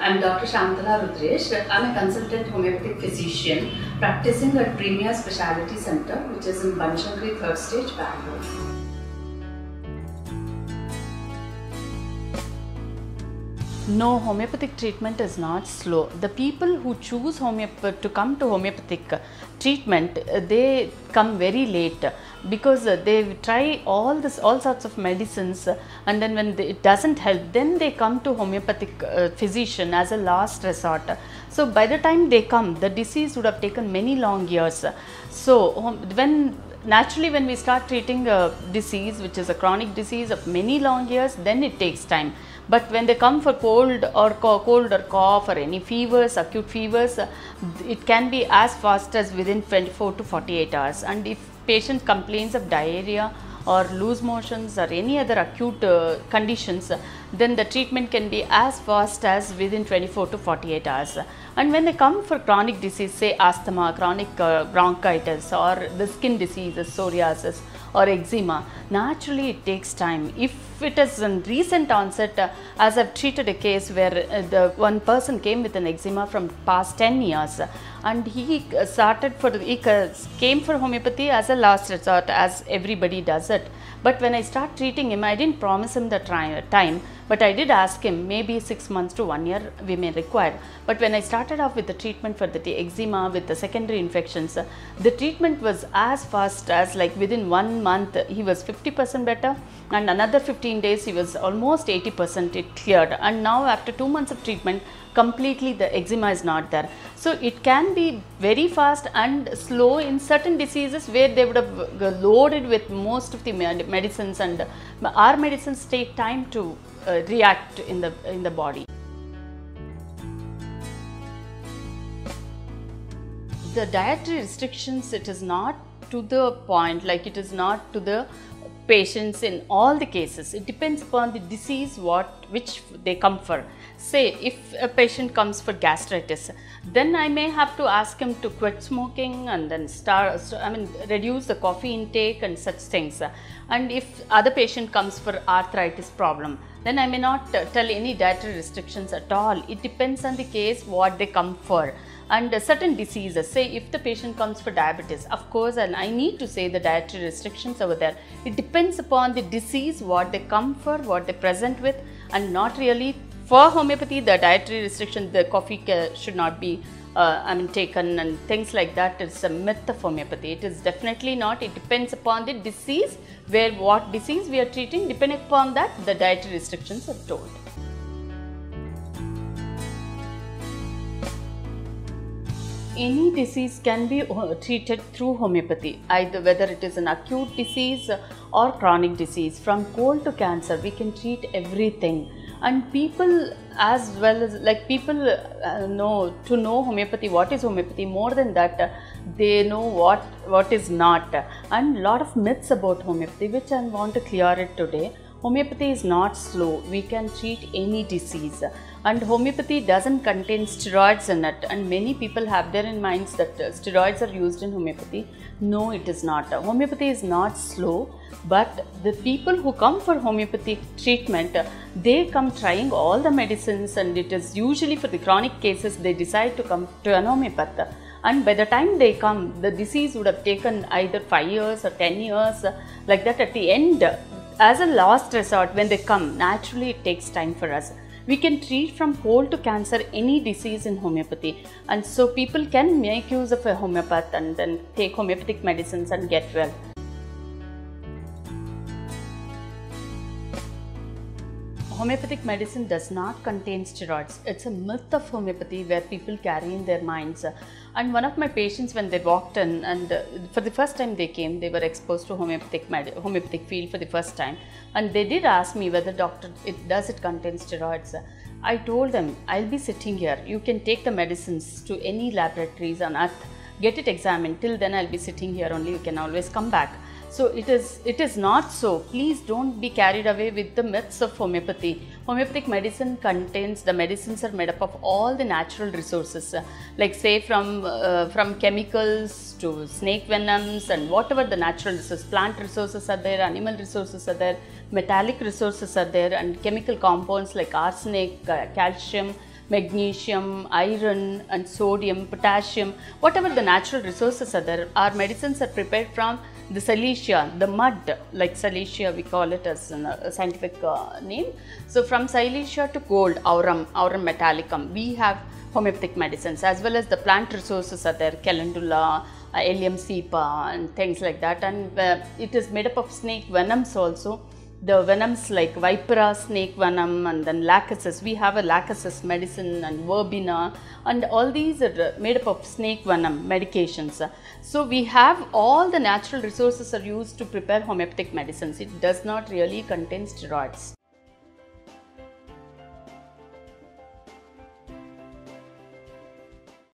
I'm Dr. Shantala Rudresh. I'm a consultant homeopathic physician practicing at Premier Speciality Center, which is in Banashankari, third stage, Bangalore. No, homeopathic treatment is not slow. The people who choose homeopath to come to homeopathic treatment, uh, they come very late because they try all this, all sorts of medicines, uh, and then when they, it doesn't help, then they come to homeopathic uh, physician as a last resort. So by the time they come, the disease would have taken many long years. So when naturally when we start treating a disease which is a chronic disease of many long years then it takes time. But when they come for cold or co- cold or cough or any fevers acute fevers uh, it can be as fast as within 24 to 48 hours. And if patient complains of diarrhea or loose motions or any other acute uh, conditions, then the treatment can be as fast as within 24 to 48 hours. And when they come for chronic disease, say asthma, chronic uh, bronchitis, or the skin diseases, psoriasis, or eczema, naturally it takes time. If it is in recent onset, uh, as I've treated a case where uh, the one person came with an eczema from past 10 years, and he uh, started for he came for homeopathy as a last resort, as everybody does it. But when I start treating him, I didn't promise him the time, but I did ask him maybe six months to one year we may require. But when I started off with the treatment for the eczema with the secondary infections, the treatment was as fast as like within one month he was 50% better, and another 15 days he was almost 80% it cleared. And now after two months of treatment, completely the eczema is not there. So it can be very fast and slow in certain diseases where they would have loaded with most of the medicines and our medicines take time to uh, react in the in the body. The dietary restrictions it is not to the point like it is not to the patients in all the cases it depends upon the disease what which they come for. Say if a patient comes for gastritis then i may have to ask him to quit smoking and then start i mean reduce the coffee intake and such things. And if other patient comes for arthritis problem then i may not tell any dietary restrictions at all. It depends on the case what they come for. And certain diseases say if the patient comes for diabetes of course and i need to say the dietary restrictions over there. It depends upon the disease what they come for what they present with and not really. For homeopathy the dietary restriction the coffee should not be uh, i mean taken and things like that. Is a myth of homeopathy. It is definitely not. It depends upon the disease where what disease we are treating. Depending upon that the dietary restrictions are told any disease can be uh, treated through homeopathy either whether it is an acute disease or chronic disease. From cold to cancer we can treat everything. And people as well as like people uh, know to know homeopathy what is homeopathy? More than that they know what what is not. And lot of myths about homeopathy which i want to clear it today homeopathy is not slow. We can treat any disease. And homeopathy doesn't contain steroids in it. And many people have their in minds that uh, steroids are used in homeopathy. No it is not. Homeopathy is not slow. But the people who come for homeopathic treatment they come trying all the medicines. And it is usually for the chronic cases they decide to come to an homeopath. And by the time they come the disease would have taken either 5 years or 10 years like that at the end as a last resort when they come naturally it takes time for us. We can treat from cold to cancer any disease in homeopathy. And so people can make use of a homeopath and then take homeopathic medicines and get well homeopathic medicine does not contain steroids. It's a myth of homeopathy where people carry in their minds. And one of my patients, when they walked in, and uh, for the first time they came, they were exposed to homeopathic homeopathic field for the first time, and they did ask me whether doctor it does it contain steroids. I told them I'll be sitting here. You can take the medicines to any laboratories on earth, get it examined. Till then, I'll be sitting here only. You can always come back so it is it is not so please don't be carried away with the myths of homeopathy homeopathic medicine contains the medicines are made up of all the natural resources uh, like say from uh, from chemicals to snake venoms and whatever the natural resources plant resources are there animal resources are there metallic resources are there and chemical compounds like arsenic uh, calcium magnesium, iron, and sodium, potassium, whatever the natural resources are there. Our medicines are prepared from the silicea, the mud, like silicea, we call it as a scientific uh, name. So, from silicea to gold, aurum, aurum metallicum, we have homeopathic medicines as well as the plant resources are there, calendula, uh, Allium cepa, and things like that. And uh, it is made up of snake venoms also the venoms like vipera snake venom and then lachesis. We have a lachesis medicine and verbena and all these are made up of snake venom medications. So we have all the natural resources are used to prepare homeopathic medicines. It does not really contain steroids